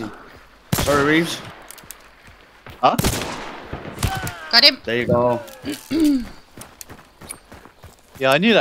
easy. Sorry, Reeves. Huh? Got him. There you go. Yeah, I knew that.